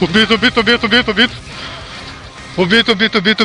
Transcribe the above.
O Bito, o Bito, o Bito, o Bito, o Bito. O Bito, o Bito, o Bito, o Bito.